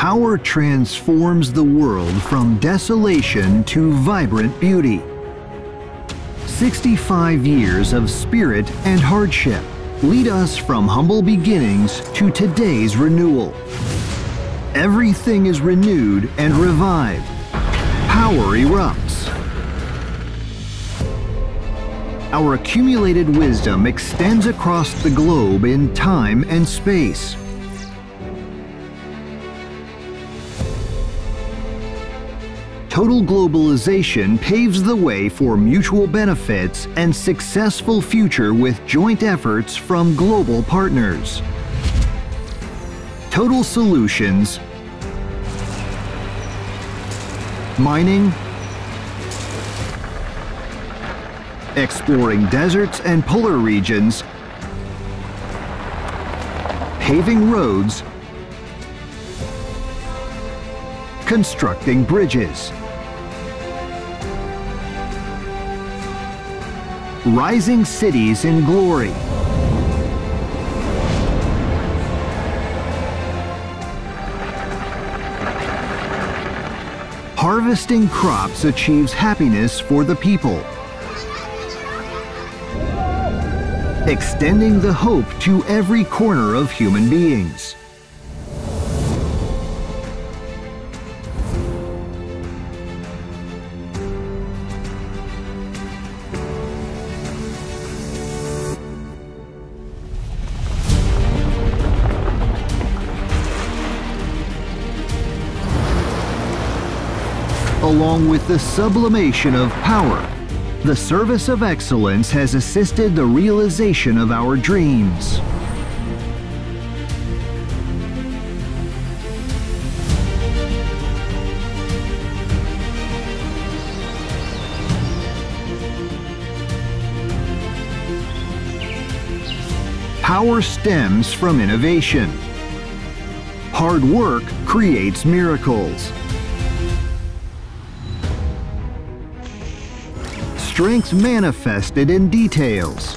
Power transforms the world from desolation to vibrant beauty. 65 years of spirit and hardship lead us from humble beginnings to today's renewal. Everything is renewed and revived. Power erupts. Our accumulated wisdom extends across the globe in time and space. Total globalization paves the way for mutual benefits and successful future with joint efforts from global partners. Total Solutions. Mining. Exploring deserts and polar regions. Paving roads. Constructing bridges Rising cities in glory. Harvesting crops achieves happiness for the people. Extending the hope to every corner of human beings. Along with the sublimation of power. The service of excellence has assisted the realization of our dreams. Power stems from innovation. Hard work creates miracles. Strength manifested in details.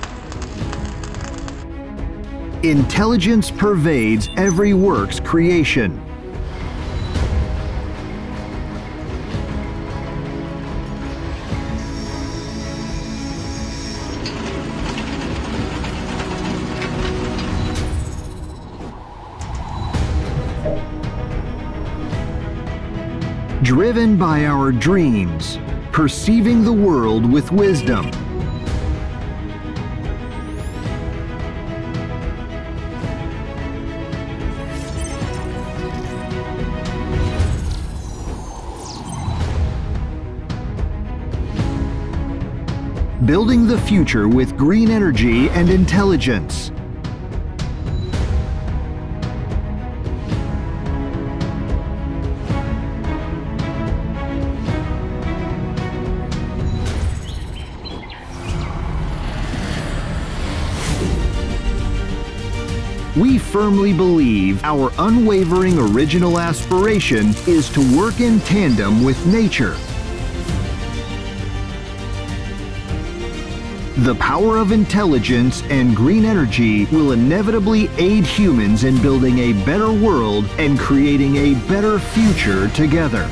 Intelligence pervades every work's creation. Driven by our dreams, perceiving the world with wisdom. Building the future with green energy and intelligence. We firmly believe our unwavering original aspiration is to work in tandem with nature. The power of intelligence and green energy will inevitably aid humans in building a better world and creating a better future together.